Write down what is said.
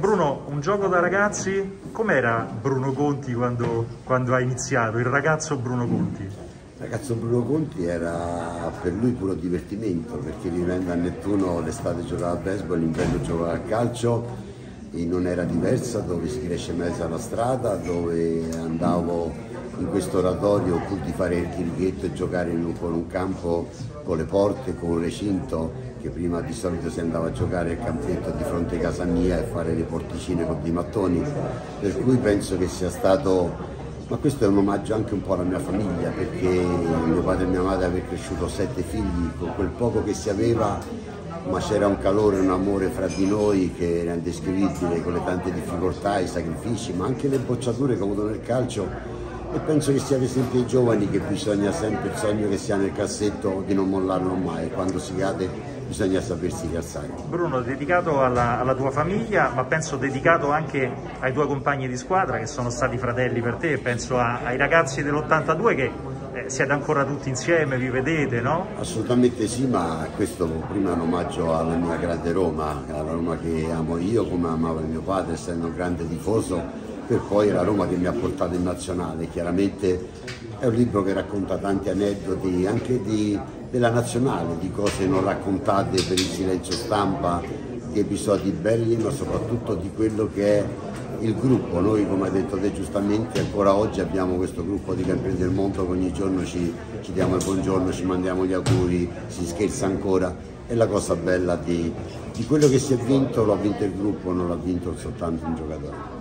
Bruno, un gioco da ragazzi, com'era Bruno Conti quando, quando ha iniziato, il ragazzo Bruno Conti? Il ragazzo Bruno Conti era per lui puro divertimento perché vivendo a Nettuno l'estate giocava a baseball, l'inverno giocava a calcio e non era diversa, dove si cresce in mezzo alla strada, dove andavo in questo oratorio pur di fare il chirichetto e giocare un, con un campo con le porte, con un recinto che prima di solito si andava a giocare al campetto di fronte a casa mia e fare le porticine con dei mattoni, per cui penso che sia stato ma questo è un omaggio anche un po' alla mia famiglia perché mio padre e mia madre avevano cresciuto sette figli con quel poco che si aveva ma c'era un calore, un amore fra di noi che era indescrivibile con le tante difficoltà, i sacrifici ma anche le bocciature che ho avuto nel calcio e penso che sia per esempio ai giovani che bisogna sempre il sogno che sia nel cassetto di non mollarlo mai quando si cade bisogna sapersi rialzare. Bruno, dedicato alla, alla, tua famiglia, ma penso dedicato anche ai tuoi compagni di squadra che sono stati fratelli per te, penso a, ai ragazzi dell'82 che eh, siete ancora tutti insieme, vi vedete, no? Assolutamente sì, ma questo prima è un omaggio alla mia grande Roma, alla Roma che amo io come amava mio padre, essendo un grande tifoso per poi la Roma che mi ha portato in nazionale. Chiaramente è un libro che racconta tanti aneddoti anche di, della nazionale, di cose non raccontate per il silenzio stampa, di episodi belli, ma soprattutto di quello che è il gruppo. Noi, come hai detto te giustamente, ancora oggi abbiamo questo gruppo di campioni del mondo che ogni giorno ci, ci diamo il buongiorno, ci mandiamo gli auguri, si scherza ancora. È la cosa bella di, di quello che si è vinto, lo ha vinto il gruppo, non l'ha vinto soltanto un giocatore.